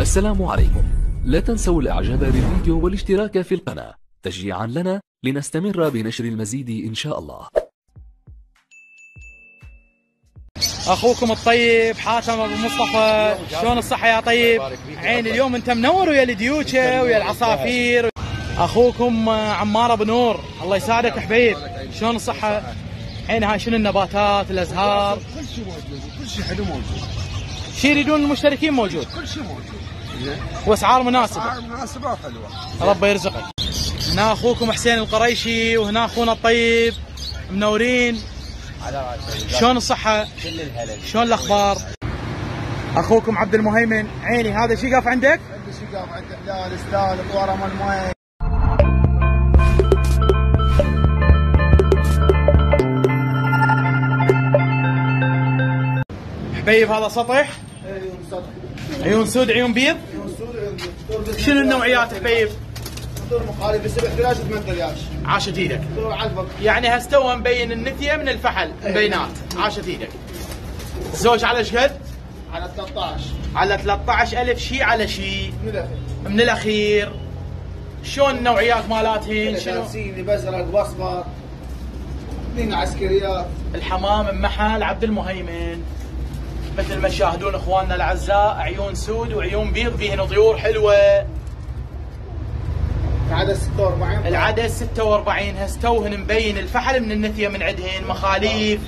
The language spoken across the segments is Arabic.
السلام عليكم. لا تنسوا الاعجاب بالفيديو والاشتراك في القناة. تشجيعا لنا لنستمر بنشر المزيد إن شاء الله. أخوكم الطيب حاتم أبو مصطفى شلون الصحة يا طيب؟ عيني اليوم أنت منور ويا الديوكه ويا العصافير. أخوكم عمار أبو نور الله يساعدك حبيب. شلون الصحة؟ عيني هاي شنو النباتات الأزهار؟ كل شيء موجود كل شيء حلو موجود. شي يريدون المشتركين موجود. كل شيء موجود. واسعار مناسبة. أسعار مناسبة وحلوة. ربي يرزقك. هنا أخوكم حسين القريشي وهنا أخونا الطيب منورين. شلون الصحة؟ شلون الأخبار؟ أخوكم عبد المهيمن. عيني هذا شي قاف عندك؟ عندي شقاف عندي. حلال استال ورم المي حبيب هذا سطح. عيون سود عيون بيض؟ شنو النوعيات حبيب؟ دور مخالف بسبع رياش ثمان رياش عاشت إيدك يعني هستوى مبين النثيه من الفحل مبينات. عاشت إيدك الزوج على شقد؟ على 13 على 13000 شي على شي. من الأخير. من الأخير. شلون النوعيات مالاتهن؟ شنو؟ شنو بزرق واصفر اثنين عسكريات؟ الحمام محل عبد المهيمن. مثل ما تشاهدون اخواننا الاعزاء عيون سود وعيون بيض فيهن طيور حلوة. عدد 46 العدد 46 هستوهن مبين الفحل من النثيه من عندهن مخاليف.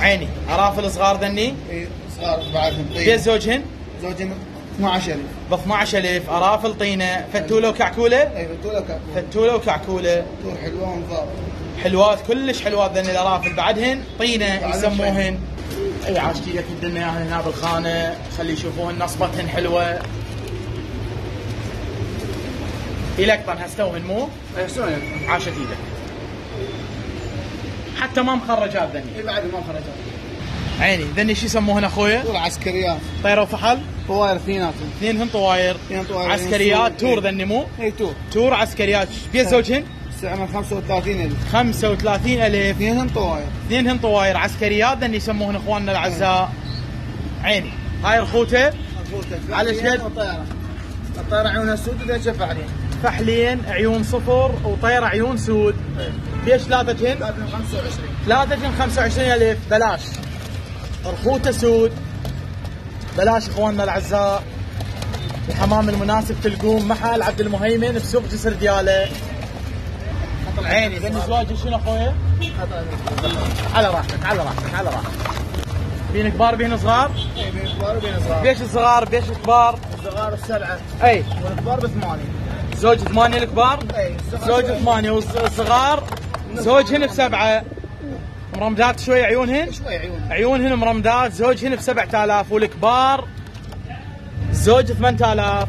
عيني ارافل صغار ذني؟ إيه، صغار بعدهم طيب زوجهن؟ زوجين 12000 ب 12000 ارافل طينة. فتولة وكعكولة؟ إي فتولة كاكو فتولة وكعكولة. دور حلوة ونظام حلوات كلش حلوات ذني الأرافل. بعدهن طينة يسموهن. أي عاشتي لك الدنيا اياهن هنا بالخانه خلي يشوفوهن نصبتهن حلوة. يلقطن هستوهن مو؟ اي عاشت إيدك حتى ما مخرجات ذني. إي بعد ما خرجت عيني ذني شو يسموهن أخويا؟ دور عسكريات. طيره وفحل طوائر اثنيناتهم. اثنينهن طواير. اثنين طوائر عسكريات تور. ذني مو؟ إي تور. تور عسكريات. بيت زوجهن؟ سعرها 35000 35000 اثنين طوائر اثنينهن طواير. عسكريات ذني يسموهن إخواننا الأعزاء. عيني. هاي رخوته على شقد؟ الطيارة الطيارة عيونها سود شفع عليها فحلين عيون صفر وطيره عيون سود. ليش ثلاثتهن؟ 25 ثلاثة 25000 بلاش. رخوته سود. بلاش إخواننا الأعزاء. الحمام المناسب تلقوم محل عبد المهيمن بسوق جسر ديالة. عيني زواجي شنو اخويا؟ على راحتك على راحتك على راحتك. بين كبار بين صغار؟ اي بين كبار وبين صغار. بيش الصغار بيش الكبار الصغار السبعة. أي. والكبار بثمانية. زوج ثمانية الكبار؟ اي زوج ثمانية والصغار زوجهن بسبعة. مرمدات شوي عيونهن شوي عيون. عيونهن مرمدات. زوجهن ب 7000 والكبار؟ زوج 8000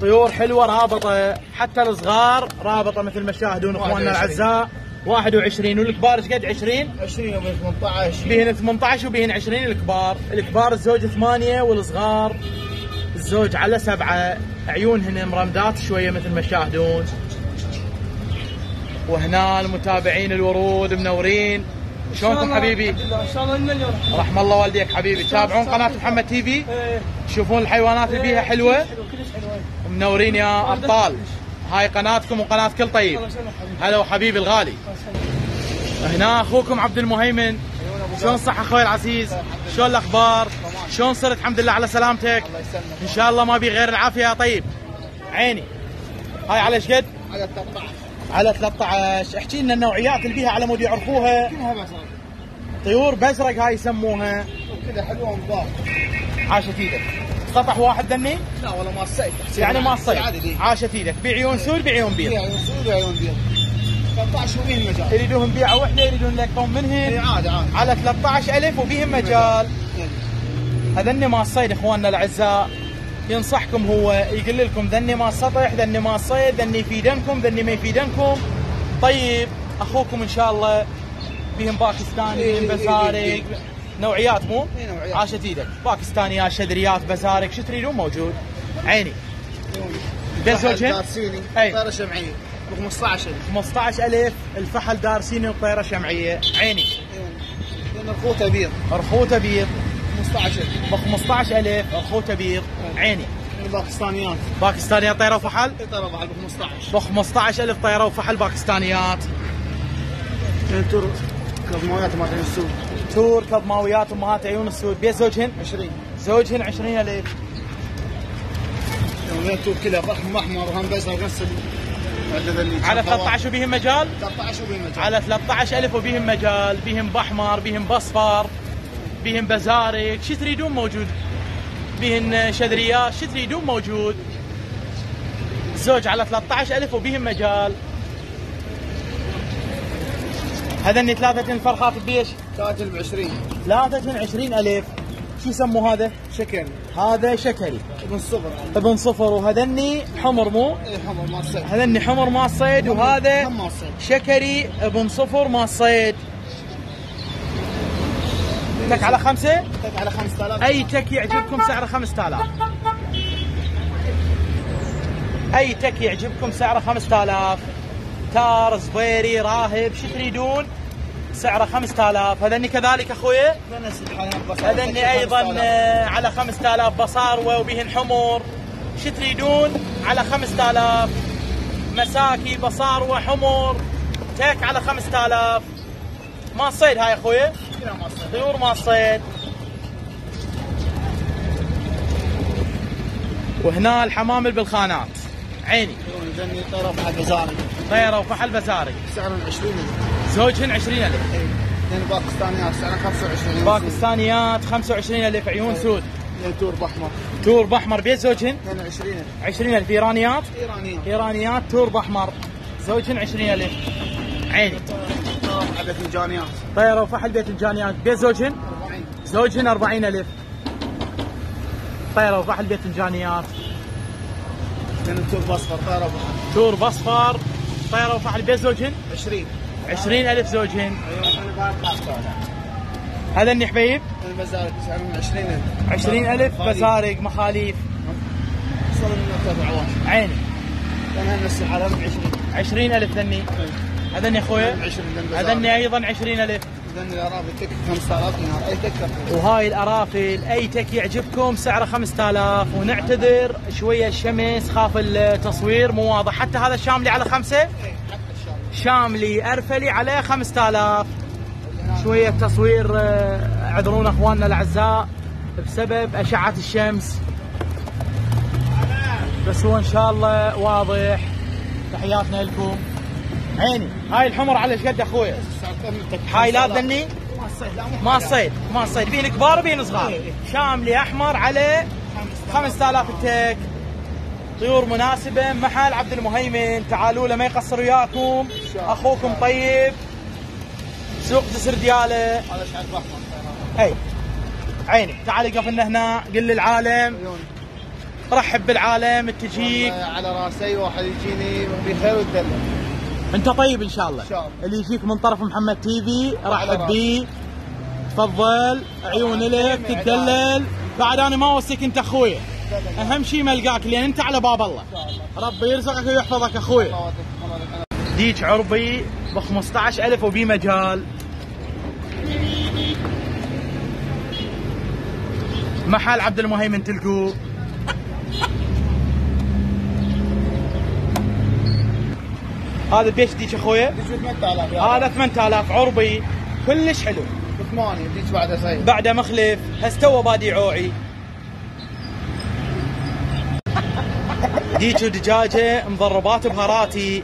طيور حلوة رابطة حتى الصغار رابطة مثل ما تشاهدون اخواننا 21. الأعزاء. 21 والكبار إيش قد 20 20 وبين 18 بيهن 18 وبيهن 20 الكبار. الكبار الزوج 8 والصغار الزوج على سبعة. عيونهن مرمدات شوية مثل ما تشاهدون وهنا المتابعين الورود منورين. شلونكم حبيبي؟ إن شاء الله لنا اليوم رحم الله والديك حبيبي. تتابعون قناة محمد تي في؟ تشوفون الحيوانات اللي بيها حلوة؟ كلش حلوة منورين يا أبطال. هاي قناتكم وقناة كل طيب. هلا وحبيبي الغالي. هنا أخوكم عبد المهيمن. شلون صح أخوي العزيز؟ شلون الأخبار؟ شلون صرت؟ الحمد لله على سلامتك. إن شاء الله ما بي غير العافية يا طيب. عيني. هاي على إيش قد؟ على 13 على 13 احكي لنا النوعيات اللي بيها على مود يعرفوها. كلها طيور بزرق هاي يسموها. كذا حلوة ونظام عاشت إيدك. سطح واحد ذني؟ لا والله مال صيد يعني مال صيد دي عاشت إيدك بعيون سود بعيون فيها بيض. عيون سود وعيون بيض. 13 وبين المجال يريدون بيعه وحده يريدون يلقطون إي منهن عادي عادي. على 13000 وبيهم مجال. هذني مال الصيد إخواننا الأعزاء. ينصحكم هو يقول لكم ذني مال سطح ذني مال صيد ذني يفيدنكم ذني ما يفيدنكم. طيب أخوكم إن شاء الله بيهم باكستاني بزارق إيه، نوعيات مو؟ إيه، نوعيات. عاشت إيدك. باكستانيات شذريات بزارق شو تريدون موجود. عيني. بين زوجين دارسيني أي. طيارة شمعية. ب 15000 15000 الفحل دارسيني وطيره شمعية. عيني. لأن رخوته بيض رخوته بيض ب 15000 ب 15000 اخوته بيض عيني. باكستانيات. باكستانيات طيره وفحل؟ ترى بعد ب 15 ب 15000 طيره وفحل باكستانيات. اثنين تور كظمويات ما السوق تور كظماويات امهات عيون السود. بيت زوجهن 20 زوجهن 20000 يومين كلها؟ ضخم احمر وهم بزر غسل عدد اللي على 13 وبيهم مجال؟ 13 وبين على 13000 وبيهم مجال. بيهم باحمر بيهم باصفر بيهم بزارك شو تريدون موجود؟ بيهن شذريات. شو تريدون موجود؟ زوج على 13000 وبيهم مجال. هذني ثلاثة فرخات بيش. كاتل ب 20 ثلاثة 20000 شو يسموا هذا؟ شكل. هذا شكري ابن صفر. ابن صفر. وهذني حمر مو؟ اي حمر ما صيد. هذني حمر ما صيد. وهذا ما شكري ابن صفر ما صيد. لك على خمسة؟ تك على 5000 أي تك يعجبكم سعره 5000 أي تك يعجبكم سعره 5000 تار زبيري راهب شو تريدون؟ سعره 5000 هذني كذلك بس هذني أيضا آه، على 5000 بصاروة وبهن حمر شو تريدون؟ على 5000 مساكي بصاروة حمر تك على 5000 ما صيد هاي صيد طيور ما صيد وهنا الحمامل بالخانات. عيني. طرف على بزاري طيرة وفحل بزاري سعرهم 20 زوجهن 20000 اثنين باكستانيات سعرهم 25 باكستانيات 25000 عيون سود. اثنين تور باحمر تور باحمر بيت زوجهن؟ 22 20000 إيرانيات؟ ايرانيين إيرانيات تور باحمر زوجهن 20000 عيني. فنجانيات طيرة وفحل بيت الجانيات. بيت زوجهن؟ 40 زوجهن 40000 طيرة وفحل بيت الجانيات. اثنين تور باصفر طيرة بحر تور بصفر. الطياره وفاح البيت زوجهن؟ 20 20000 زوجهن. أيوه هذا الني حبيب؟ البزارق 20000 20000 بزارق مخاليف. وصل عيني. عشرين. ألف 20 ذني هذني اخويا هذني أيضا 20000 وهاي الارافل اي تك يعجبكم سعره 5000 ونعتذر شوية الشمس خاف التصوير مو واضح. حتى هذا شاملي على خمسة؟ شاملي. أرفلي على 5000 شوية تصوير آه، اعذرونا أخواننا الأعزاء بسبب أشعة الشمس. بس هو إن شاء الله واضح. تحياتنا لكم. عيني هاي الحمر على إيش قد اخويا هاي لا تذني ما الصيد ما صيد ما صيد بين كبار وبين صغار. إيه. شاملي أحمر على 5000 التك طيور مناسبة. محل عبد المهيمن. تعالوا له ما يقصر وياكم. أخوكم طيب. سوق جسر دياله. هذا شعر اي عيني. تعال قف لنا هنا. قل للعالم. رحب بالعالم. تجيك. على راسي. واحد يجيني بخير ويدلل انت طيب إن شاء الله. إن شاء الله. اللي يجيك من طرف محمد تي في رحب. بيه تفضل. عيون لك تدلل بعد أنا ما اوصيك أنت أخوي. أهم شيء ملقاك لأن أنت على باب الله. ربي يرزقك ويحفظك أخوي. ديك عربي ب 15000 وبي مجال. محل عبد المهيمن تلقوه. هذا بيش ديك أخويا. ديك 8000 هذا 8000 عربي كلش حلو. ثمانية ديك بعد سيد بعده مخلف هستوى بادي عوعي. ديك دجاجة مضربات بهاراتي.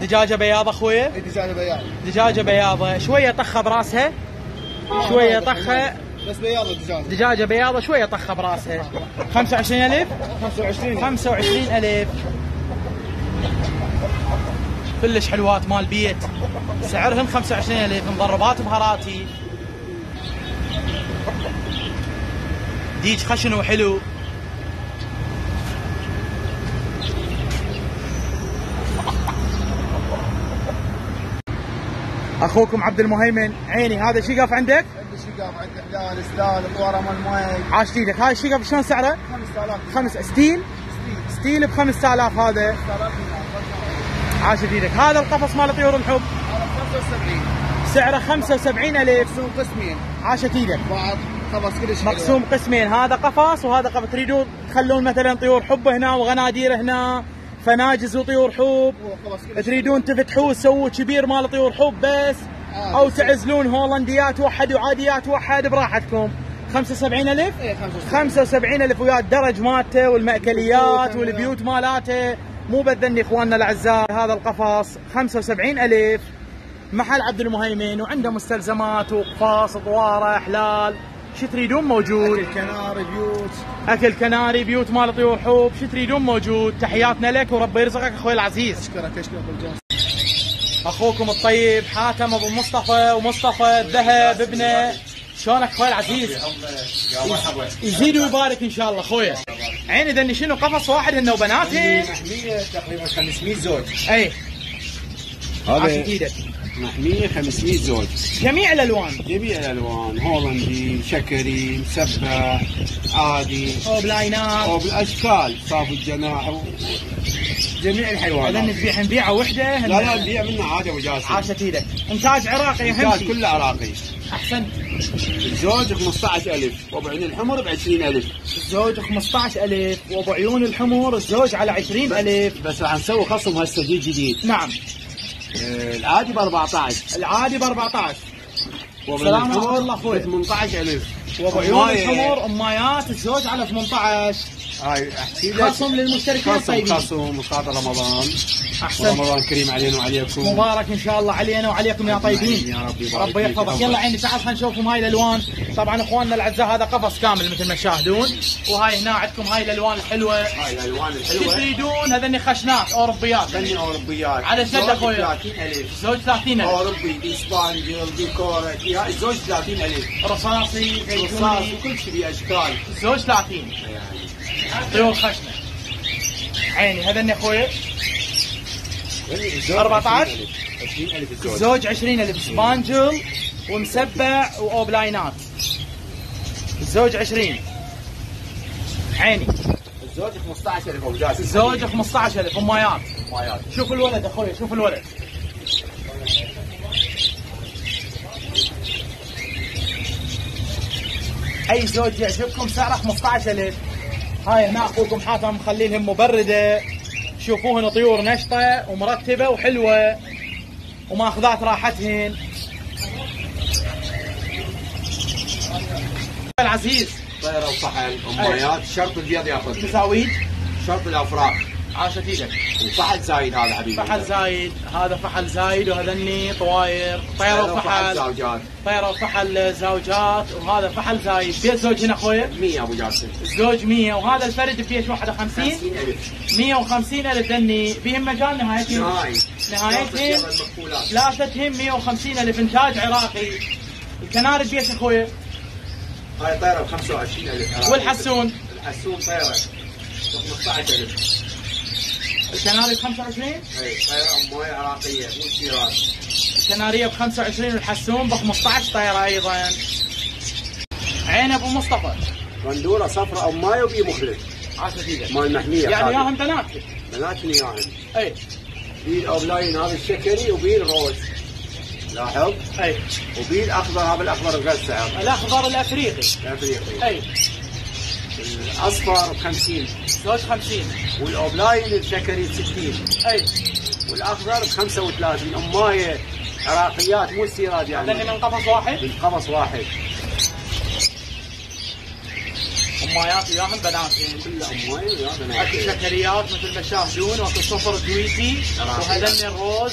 دجاجة بياضة أخويا. دجاجة بياض دجاجة بياضة. شوية طخة براسها. شوية طخة. بس بياض الدجاجة دجاجة بياضة شوية طخة براسها. 25000 25 25000 كلش حلوات مال بيت. سعرهم 25000 مضربات بهاراتي. ديج خشن وحلو. أخوكم عبد المهيمن. عيني هذا شقف عندك؟ عندي شقاف عندي حلال سلال طوارة مال مي عاش إيدك هاي الشقف شلون سعره؟ 5000 خمس steel؟ steel. ب 5000 هذا. 5000 دينار عاش إيدك هذا القفص مال طيور الحب. هذا 75 سعره 75000 سوق قسمين. عاشت إيدك بعض خلاص كلش. مقسوم قسمين. هذا قفص وهذا قفص. تريدون تخلون مثلا طيور حب هنا وغنادير هنا. فناجز وطيور حب. تريدون تفتحوه تسووا كبير مال طيور حب بس. آه، أو بس. تعزلون هولنديات وحد وعاديات وحد براحتكم. 75000 إيه، 75. 75000 ويا الدرج مالته والمأكليات والبيوت والبيوت مالته مو بذني إخواننا الأعزاء هذا القفص 75000 محل عبد المهيمن وعنده مستلزمات وقفاص طواره أحلال شو تريدون موجود؟ أكل كناري بيوت. أكل كناري بيوت مال طيور حوب شو تريدون موجود؟ تحياتنا لك وربي يرزقك أخوي العزيز. أشكرك أشكرك أبو أخوكم الطيب حاتم أبو مصطفى ومصطفى الذهب ابنه. شلونك أخوي العزيز؟ يزيد ويبارك إن شاء الله اخويا عيني ذني شنو؟ قفص واحد هن وبناتي. محمية تقريبا 500 زوج أي. هذا إيدك. محمية 500 زوج. جميع الألوان. جميع الألوان. هولندي شكري مسبح عادي. وبلاينات أو بالاشكال صاف الجناح جميع الحيوانات. تبيع نبيعه وحدة لا لا نبيع منه عادي ابو جاسم عاشت إيدك. إنتاج عراقي كان شيء كله عراقي. أحسن. الزوج 15000 وبعين الحمر ب 20000 الزوج 15000 وابو عيون الحمر الزوج على 20000 بس راح نسوي خصم هسه جديد جديد. نعم. آه، العادي ب 14 العادي ب 14 وبين سلام الحمر ورحمة الله أخوي. ب 18000 وابو عيون الحمر أمايات الزوج على 18 هاي أحكي لك. خصم للمشتركين خصم خصم خاطر رمضان. أحسن. رمضان كريم علينا وعليكم. مبارك إن شاء الله علينا وعليكم يا طيبين. يا رب يبارك ربي. يحفظك. يلا. عيني تعال خلينا نشوفهم. هاي الألوان. طبعا إخواننا الأعزاء هذا قفص كامل مثل ما تشاهدون. وهاي هنا عندكم هاي الألوان الحلوة. هاي الألوان الحلوة. تريدون هذني خشنات أوروبيات. فني أوروبيات. على شقد أخويا. 30000 الزوج 30 أوروبي اسبانيول ديكور هاي الزوج 30000 رصاصي رصاص زيتوني وكل شيء بأشكال. الزوج 30 طيور خشنة. عيني هذني أخوي. 14 20000 الزوج الزوج 20000 سبانجل ومسبع وأوبلاينات. الزوج 20 عيني. الزوج 15000 ابو جاسم الزوج 15000 امايات مايات شوف الولد أخوي شوف الولد. أي زوج يعجبكم سعره 15000 هاي هنا أخوكم حاتم مخلي لهم مبردة. شوفوهن طيور نشطة ومرتبة وحلوة وماخذات راحتهن. العزيز طيرة وفحل امايات شرط البيض ياخذ. تساويج شرط الافراح عاشت إيدك وفحل زايد هذا حبيبي. فحل زايد. هذا فحل زايد وهذني طواير. طيره وفحل. زوجات طيره وفحل زوجات وهذا فحل زايد. بيت زوج هنا أخويا؟ 100 أبو جاسم. الزوج 100 وهذا الفرد 50 50000 150 ألف. ذني بهم مجال نهايتهم؟ نهائي نهايتهم؟ ثلاثتهم 150 ألف. انتاج عراقي. الكناري بيش أخويا؟ هاي طيرة ب 25000 والحسون؟ الحسون طيرة ب 15000 الكناري ب 25 اي طيره امايه عراقية مو سيارات الكناريه ب 25 والحسون ب 15 طيره أيضا. عين أبو مصطفى. بندوره صفراء امايه وبي مخلد. عاشت إيدك مال محميه يعني. ياهم بنات. بنات وياهم اي بي ال opaline هذا الشكري وبي ال rose لاحظ؟ اي وبي الاخضر هذا الأخضر سعر الأخضر الأفريقي. الأفريقي. اي الاصفر ب 50 زوج 50 وال opaline الشكري ب 60 اي والاخضر ب 35 أماية عراقيات مو هذني يعني. من قفص واحد؟ من قفص واحد. أمايات وياهم بناتين كله أماية ويا أكو بنات شكريات مثل ما تشاهدون واكو صفر دويتي وهذني ال rose.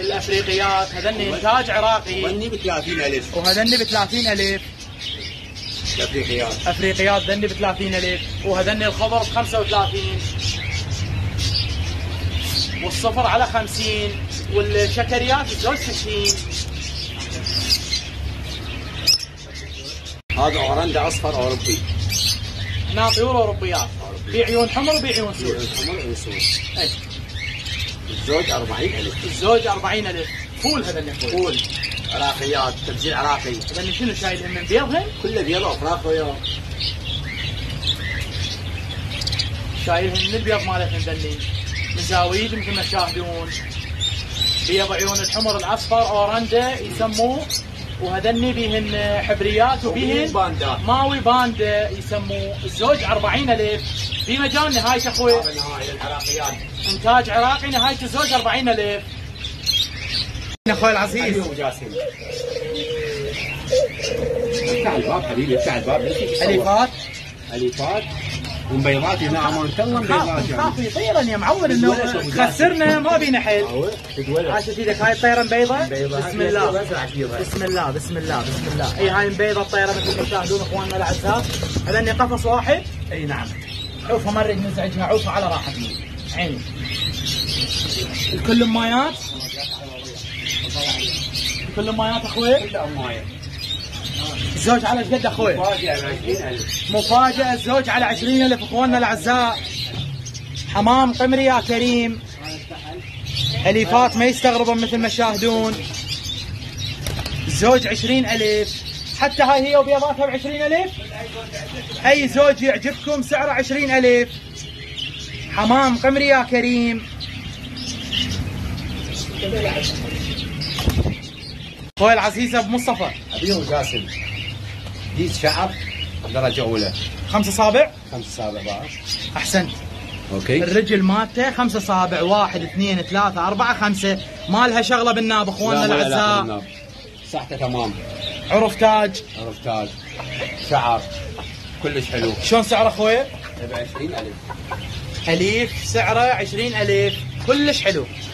الأفريقيات. هذني إنتاج عراقي. وني ب 30000 وهذني ب 30000 الافريقيات أفريقيات ذني ب 30000 وهذني الخضر ب 35 والصفر على 50 والشكريات الزوج 60 هذا أورندا أصفر أوروبي. هنا طيور أوروبيات. بعيون حمر وبعيون سود. الحمر والسود أي. الزوج 40000 الزوج 40000 full هذا اللي full. full. عراقيات تبجيل عراقي. هذا اللي شنو شايلهم من بيضهم كله بيض افراخ وياه شايلهم من البيض مالتهم ذني مزاويد مثل ما تشاهدون بيض عيون الحمر الأصفر اورندا يسموه. وهذني بيهن حبريات وبيهن وبيهن باندات. ماوي باند يسموه. الزوج 40000 في مجال نهاية أخوي. هذا نهاية العراقيات. إنتاج عراقي نهاية الزوج 40000 أخوي العزيز. افتح الباب حبيبي افتح الباب. أليفات. أليفات. ومبيضات هنا امانه الله مبيضات خاف يطيرا يا معود إنه خسرنا ما بينا حيل عاشت إيدك هاي الطيره مبيضة. بسم الله. بسم الله بسم الله بسم الله. إي هاي مبيضة الطيره مثل ما تشاهدون إخواننا الأعزاء. هذني قفص واحد. إي نعم. عوفه ما نريد نزعجها عوفه على راحتنا. عيني الكل مايات؟ الكل مايات أخوي. كلها مايه الزوج على قد أخوي. فاجئه ب 20000 مفاجأة الزوج على 20000 إخواننا الأعزاء. حمام قمري يا كريم. أليفات ما يستغربون مثل ما تشاهدون. الزوج 20000 حتى هاي هي وبيضاتها ب 20000 أي زوج يعجبكم سعره 20000 حمام قمري يا كريم. أخوي العزيز أبو مصطفى. اليوم جاسم ديج شعر درجة أولى. خمسة صابع؟ خمس صابع بعد أحسنت. أوكي. الرجل مالته خمسة صابع واحد اثنين ثلاثة أربعة خمسة. ما لها شغلة بالناب أخواننا بالنار. صحته تمام. عرف تاج؟ عرفتاج شعر. كلش حلو. شلون سعره أخوي؟ ب 20000 أليف. سعره عشرين أليف. كلش حلو كلش حلو.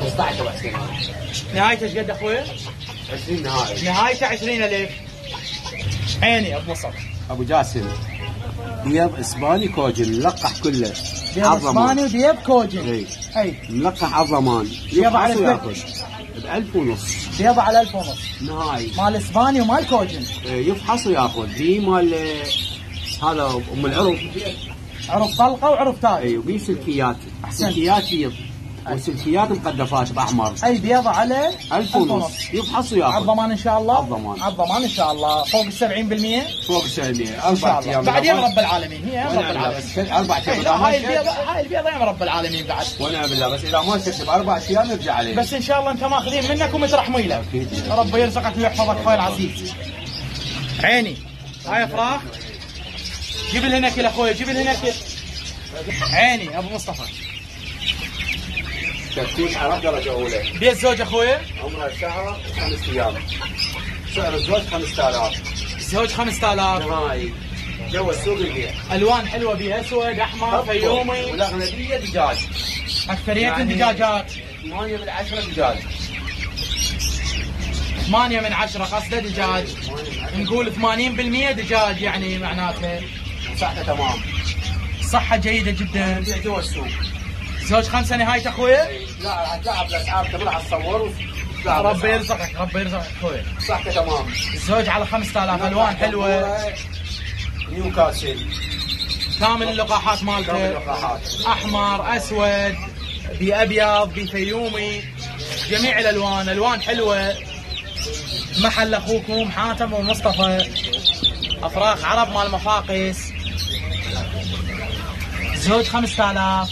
15 وحسين نهايته إيش قد أخوي؟ 20 نهائي. نهايته عشرين أليف عيني ابو مصطفى ابو جاسم بيض اسباني كوجن ملقح كله. بيض عالضمان. اسباني وبيض كوجن إي. إي. ملقح على الضمان بيض على الفك. ب 1000 ونص. بيض على ألف ونص. نهائي. مال اسباني ومال كوجن يفحص وياخذ دي مال هذا أم العرف عرف طلقة وعرف تاج. اي وبي سلكيات. سلكيات بيض وسلكيات مقدفات بأحمر. أي بيض على 1000 ونص يفحص ويأخذ. على الضمان إن شاء الله. على الضمان. على الضمان إن شاء الله. فوق ال 70% فوق السعوديه إن أربع شاء الله. أيام بعد يم بالله. رب العالمين. هي رب العالمين. أربع أيام هاي شد- هاي البيضة يم رب العالمين بعد. ونعم بالله. بس إذا ما شفت باربع أيام ارجع عليه. بس إن شاء الله أنت ماخذين منك ومترحمين لك أكيد. ربي يرزقك ويحفظك. أخوي العزيز عيني. هاي فراخ جيب لي هنا كل أخوي جيب لي هنا كل عيني أبو مصطفى. تفتيش عرب درجة أولى. بيت زوج أخوي عمرة شهر خمس أيام. سعر الزوج 5000 زوج 5000 نهائي جو السوق البيع ألوان حلوة بيها أسود أحمر فيومي. والأغلبية دجاج. اكثريه يعني- الدجاجات 8 من 10 دجاج. 8 من 10 قصده دجاج. نقول 80% دجاج يعني معناته. صحته تمام. صحة جيدة جدا. جوا السوق. زوج خمسه نهايه اخويا لا تلعب الاسعار تبي راح تصور ربي يرزقك ربي يرزقك أخوي. صحته تمام. الزوج على 5000 ألوان حلوة. نيوكاسل كامل اللقاحات كامل مالته اللقاحات. أحمر أسود بابيض بفيومي جميع الألوان. ألوان حلوة. محل أخوكم حاتم ومصطفى. أفراخ عرب مال مفاقس. زوج 5000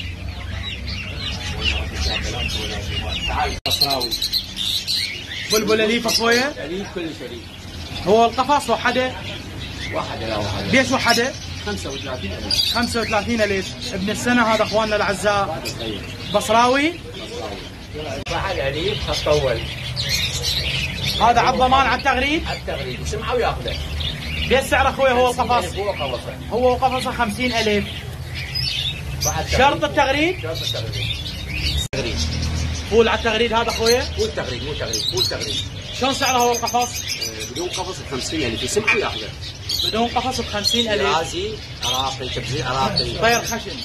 تعال بصراوي بلبل أليف أخويا؟ شريك كل شريك هو القفص وحده؟ واحد لا واحد بيش وحده؟ 35000 35 الف ابن السنة هذا أخواننا الأعزاء. بصراوي؟ واحد عليك حتطول هذا على الضمان على التغريد على التغريد يسمعه وياخذه بيش سعر أخوي هو القفص؟ هو هو وقفصه 50 الف بعد شرط التغريد شرط التغريد تغريد فول على التغريد هذا أخويا؟ مو التغريد مو تغريد مو التغريد شلون سعره هو القفص؟ آه، بدون قفص ب 50000 يسمعه وياخذه بدون قفص ب 50 ألف. رازي عراقي تبزير عراقي. طير خشن.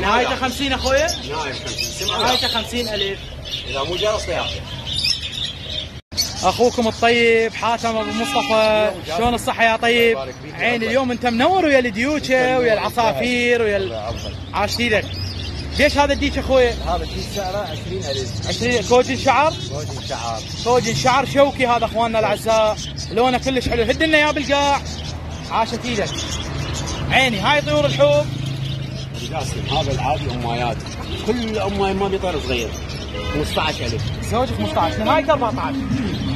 نهايته وياخذه. 50 أخويا؟ نهاية 50 يسمعه نهايته وياخذه. 50 ألف. إذا مو جرس ياخذه أخوكم الطيب حاتم أبو مصطفى شلون الصحة يا طيب؟ عيني اليوم أنت منور ويا الديوكة ويا العصافير ويا عاشت إيدك ليش هذا الديك أخوي؟ هذا الكيس سعره 20000 20 كوجن شعر وجه شعار كوجن شعر شوكي هذا أخواننا الأعزاء. لونه كلش حلو. هد لنا اياه بالقاع عاشت إيدك عيني هاي طيور الحوب. جاسم هذا العادي امايات كل اماي ما بيطير صغير. 15000 الزوج 15 نهاية 14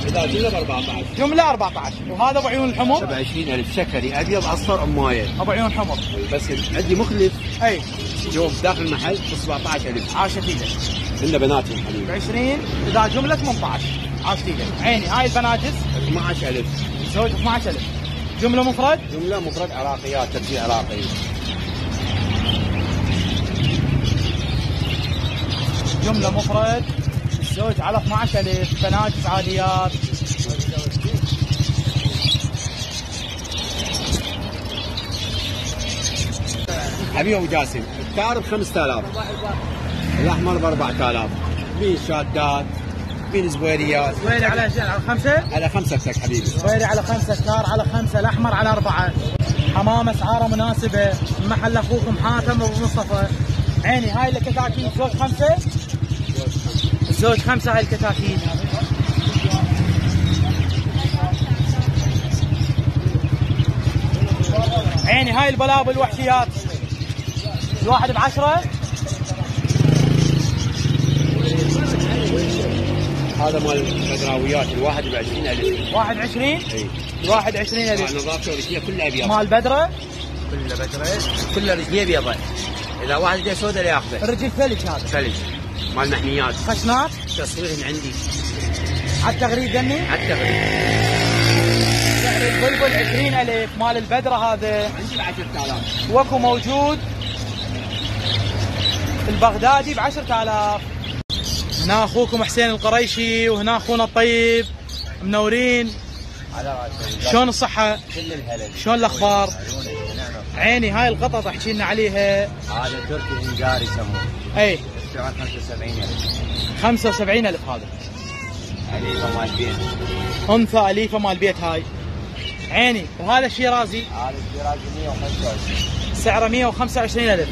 جمله ب 14 جملة 14 وهذا أبو عيون الحمر. ب 20000 شكري. أبيض أصفر امايه أبو عيون حمر بس عندي مخلف. أي. يوم داخل المحل ب 17000 عاشت إيدك عندنا بناتي ب الحبيب 20 إذا جملة 18 عاشت إيدك عيني هاي البناجس. 12000 الزوج 12000 جملة مفرد. جملة مفرد عراقيات ترجيع عراقي. جملة مفرد. الزوج على 12000 بناجس عاديات. حبيبي أبو جاسم التار ب 5000 الاحمر ب 4000 بين شادات؟ بين زبيريات زويري على على خمسة؟ على خمسة تك حبيبي. زويري على خمسة ستار على خمسة الأحمر على أربعة. حمام أسعاره مناسبة محل أخوكم حاتم أبو مصطفى. عيني هاي الكتاكيت زوج خمسة؟ الزوج خمسة هاي الكتاكيت. عيني هاي البلابل الوحشيات. الواحد بعشرة. هذا مال البدراويات الواحد ب 20000 واحد عشرين؟ إي. الواحد عشرين مع ألف نظافته ورجليه كلها أبيض. مال بدرة؟ كلها بدرة. كلها رجليه بيضاء إذا واحد جاي سوداء لا ياخذه. الرجل ثلج هذا. ثلج مال محميات. خشنات تصويرهم عندي. على التغريد دني حتى غريب سعر البلبل 20000 مال البدرة هذا. عندي ب 10000 وكو موجود. البغدادي ب 10000 هنا أخوكم حسين القريشي وهنا أخونا الطيب منورين. على راسي شلون الصحة؟ كل الهلل. شلون الأخبار؟ عيني هاي القطط أحكي لنا عليها. هذا تركي انجاري يسموه أي. سعر 75000 75000 هذا. عليكم مال البيت أنثى أليفة مال البيت هاي. عيني. وهذا الشيرازي هذا الشيرازي 125 سعره 125000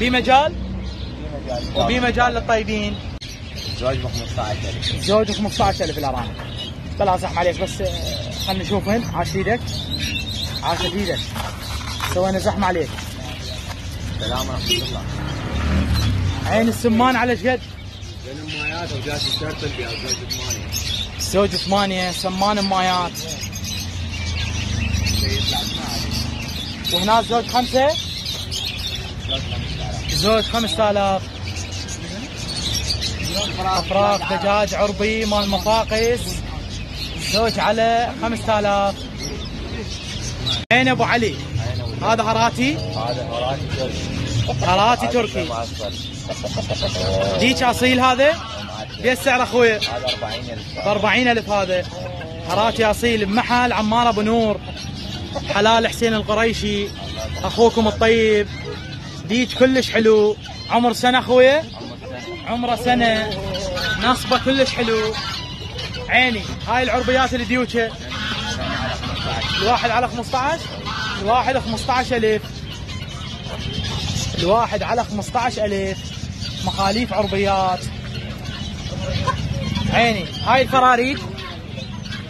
بمجال في مجال؟ وبمجال للطيبين؟ زوج ب 15000 زوج 15000 الارانب بلا زحمة عليك بس آه، خلينا نشوفهن عاش إيدك. عاش إيدك. سوينا زحمة عليك. سلام ورحمة الله. عين السمان على شقد بين المايات وجات الشرطة اللي زوج ثمانيه زوج ثمانية سمان مايات. وهنا زوج خمسة؟ زوج خمسة آلاف. أفراخ دجاج عربي مال مفاقس. زوج على خمسة آلاف. عين أبو علي. هذا هراتي؟ هذا هراتي تركي. هراتي تركي. ديك أصيل هذا؟ بيس سعر أخويا هذا 40000 ب 40000 هذا هراتي اصيل بمحل عمار أبو نور. حلال حسين القريشي. أخوكم الطيب. ديج كلش حلو. عمر سنة اخويا عمره سنة. نصبة كلش حلو. عيني. هاي العربيات اللي ديوكة. الواحد على 15 الواحد 15000 الواحد على 15000 مخاليف عربيات. عيني. هاي الفراريد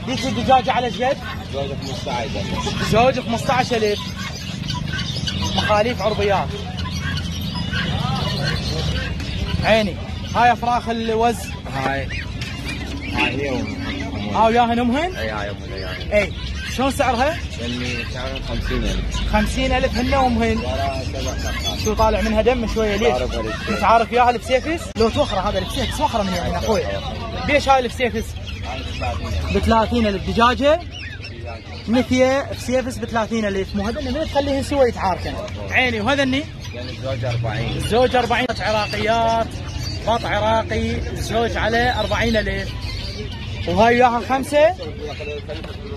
ديك الدجاجة على شقد زوج 15000 زوج 15000 مخاليف عربيات. عيني. هاي أفراخ الوز. هاي. هاي هي ام ها وياهن أمهن؟ اي هاي ام العيال اي شلون سعرها؟ اللي سعرهم 50000 50000 هن فرخات شو طالع منها دم شوية ليش؟ متعارف وياها البسيفس؟ لو توخره هذا البسيفس وخره من يعني أخوي. ليش هاي البسيفس؟ ب 30000 دجاجة؟ نثيه بسيفس ب 30000 مو هذا من تخليهن سوا يتعاركن. عيني وهذني؟ يعني الزوج 40 الزوج 40 عراقيات. بط عراقي. الزوج عليه 40000 وهاي وياها خمسة؟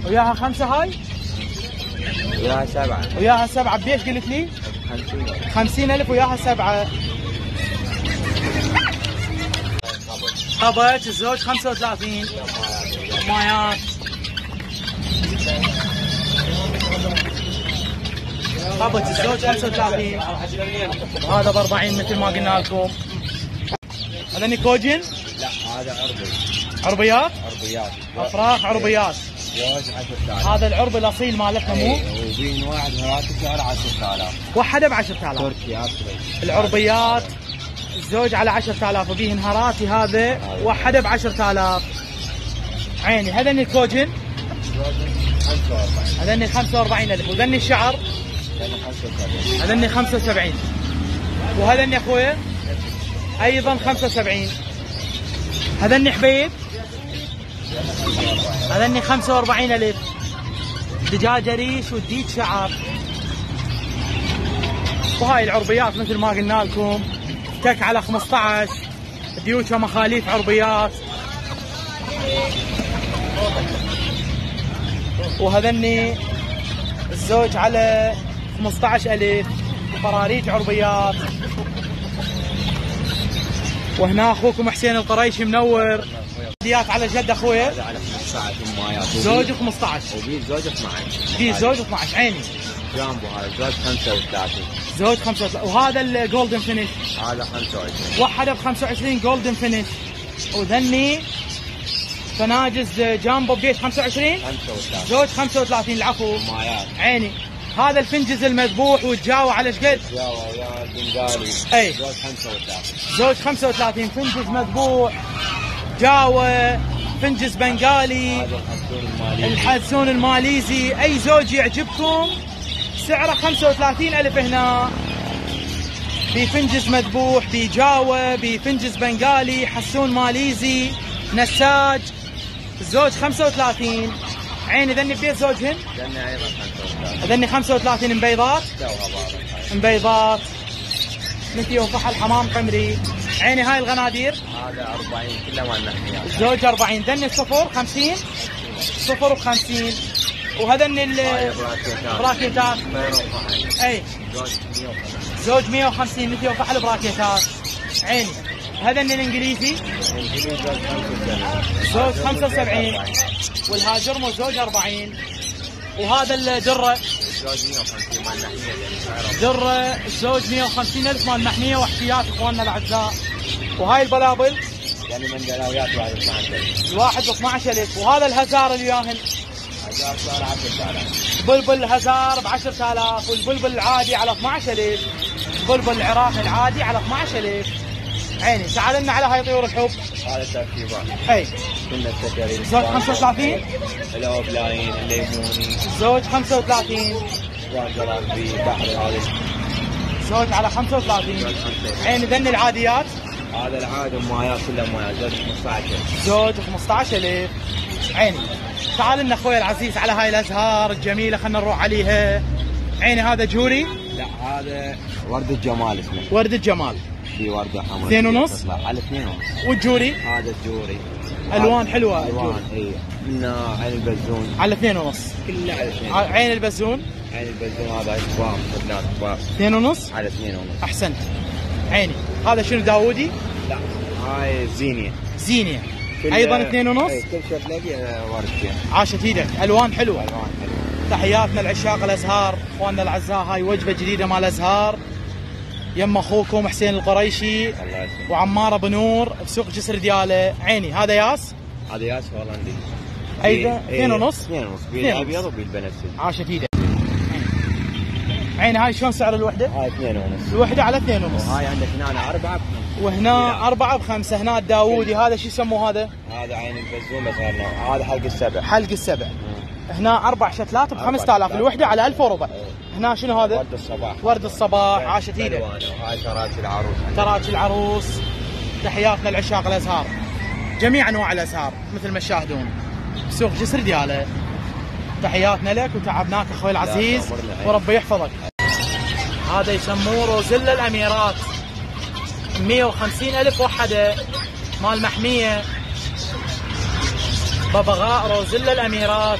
وياها خمسة هاي؟ وياها سبعة. وياها سبعة. بيش قلت لي؟ 50 خمسين ألف وياها سبعة. طبت الزوج خمسة وثلاثين. مايات. طبت الزوج خمسة وثلاثين. هذا بأربعين مثل ما قلنا لكم. هذا نيكوجين؟ لا هذا عربي. عربيات؟ عربيات. أفراخ عربيات. زوج 10000 هذا العرب الأصيل مالتنا مو؟ إيه، وبين واحد هراتي سعر 10000 وحدة بعشرة آلاف تركي اصلي العربيات الزوج على 10000 وبيه نهاراتي هذا وحده ب 10000 عيني هذني الكوجن؟ 45 هذني 45000 وذني الشعر؟ لأنه 75 هذني 75 وهذني اخويا أيضا 75 هذني حبيب؟ هذني 45000 دجاجه ريش وديك شعر. وهاي العربيات مثل ما قلنا لكم. تك على 15 ديوشة مخاليف عربيات. وهذني الزوج على 15000 فراريج عربيات. وهنا أخوكم حسين القريشي منور. ديات على جد اخويا هذا على 15 امايات زوج 15 وبيل زوج 12 في زوج 12 عيني. جامبو هذا زوج 35 زوج 5 وهذا ال golden finch هذا 25 وحده ب 25 golden finch وذني فناجز جامبو بيش 25 35 زوج 35 العفو. امايات عيني. هذا الفنجز المذبوح والجاوة على شقد جاوا ويا البنغالي أي. زوج 35 زوج 35 فنجز مذبوح. جاوة فنجز بنغالي الحسون المالي الحسون الماليزي أي زوج يعجبكم؟ سعره 35 ألف هنا. بفنجز مذبوح بجاوة بفنجز بنغالي حسون ماليزي نساج الزوج 35 عيني ذني بيت زوجهن؟ لأنه أيضا 35 ذني 35 مبيضات؟ مبيضات. مثي وفحل حمام حمري عيني هاي الغنادير. هذا 40 كله مال نحميات الزوج 40 ذني الصفر 50 صفر ب 50 وهذني هاي ال- براكيتات. أي. زوج 150 زوج 150 مثل وفحل براكيتات. عيني. هذا الإنجليزي. انجليزي زوج 75 زوج 75 والهاجرمو زوج 40 وهذا الدره زوج 150 مال نحميات دره الزوج 150 ألف مال محمية واحتياط إخواننا الأعزاء. وهاي البلابل؟ يعني من دلاويات واحد 12 الواحد ب 12000 وهذا الهزار اللي وياهن هزار صار 10000 بلبل هزار ب 10000 والبلبل العادي على 12000 البلبل العراقي العادي على 12000 عيني تعال لنا على هاي طيور الحب. هذا تركيبات اي كنا السكري زوج 35 ال opaline الليموني زوج 35 واجرات بحر هذا. زوج على 35 زوج 25 عيني ذن العاديات. هذا العاد امايات كلها امايات زوج 15 زوج 15000 عيني تعال لنا أخوي العزيز على هاي الأزهار الجميلة خلينا نروح عليها. عيني هذا جوري؟ لا هذا ورد الجمال اسمه. ورد الجمال. في وردة حمراء. اثنين ونص؟ على اثنين ونص. والجوري؟ هذا الجوري. ألوان حلوة ألوان إي. هنا عين البزون. على اثنين ونص. كله على اثنين عين البزون؟ عين البزون هذا كبار بنات كبار اثنين ونص؟ على اثنين ونص. أحسنت. عيني. هذا شنو داوودي؟ لا هاي زينية. زينيا كل- أيضا اثنين ونص؟ إي كل شيء تلاقي وردتين عاشت إيدك. ألوان حلوة. ألوان حلوة. تحياتنا لعشاق الأزهار أخواننا الأعزاء هاي وجبة جديدة مال الازهار يم أخوكم حسين القريشي يسلمك. وعماره بنور بسوق جسر ديالة. عيني هذا ياس؟ هذا ياس هولندي أيضا إيه، اثنين ونص؟ اثنين ونص؟ اثنين بالابيض وبالبنفسجي عاشت إيدك عيني هاي شلون سعر الوحدة؟ هاي اثنين ونص. الوحدة على اثنين ونص. وهاي عندك هنا أربعة بخمسة. وهنا أربعة بخمسة هنا الداوودي هذا شو يسموه هذا؟ هذا عين البزون بس هذا حلق السبع. حلق السبع. هنا أربع شتلات ب أربع 5000 شتلات. الوحدة على 1000 وربع. إيه. هنا شنو هذا؟ ورد الصباح. ورد الصباح عاشت إيدك ألوانه. وهاي كراسي العروس. تراجي العروس. تحياتنا لعشاق الأزهار. جميع أنواع الأزهار مثل ما تشاهدون. سوق جسر دياله. تحياتنا لك وتعبناك أخوي العزيز. وربي يحفظك. هذا يسموه روزيلا الأميرات. 150 ألف وحدة. مال محمية. ببغاء روزيلا الأميرات.